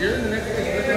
எழுந்து நினைக்கிறேன்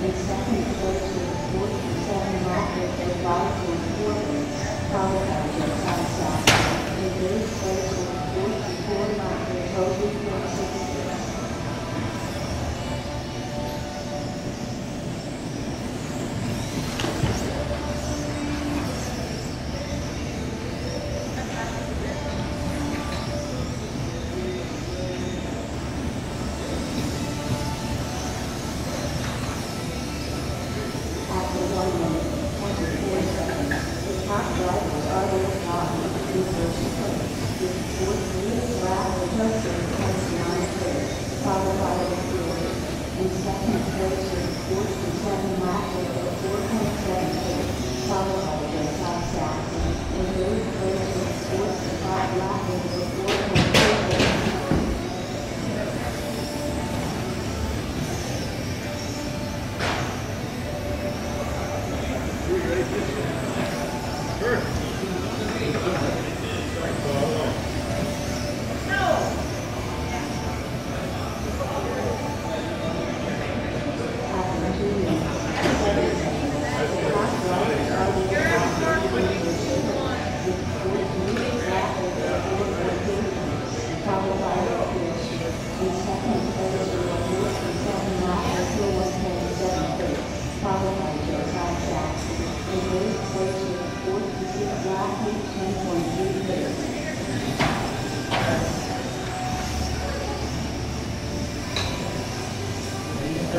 and second, and seven markers that followed by outside. Third, and four over 14 பண்ணலாம் அப்படின்றது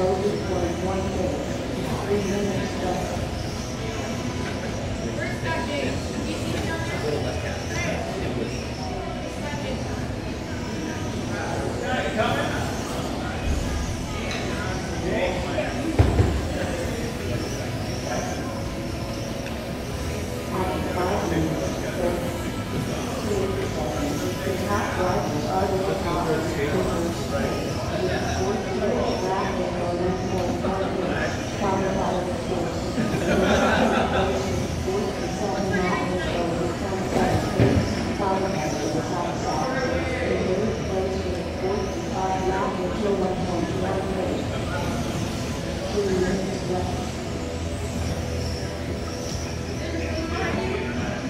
voted for one day, three minutes left.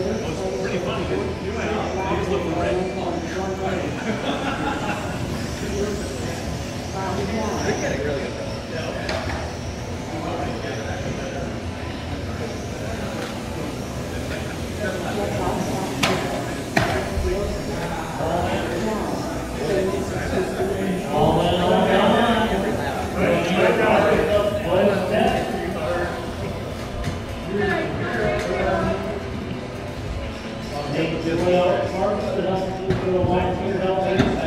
They're getting really good the line,